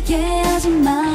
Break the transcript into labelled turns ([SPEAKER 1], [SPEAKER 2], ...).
[SPEAKER 1] 얘기하지 마.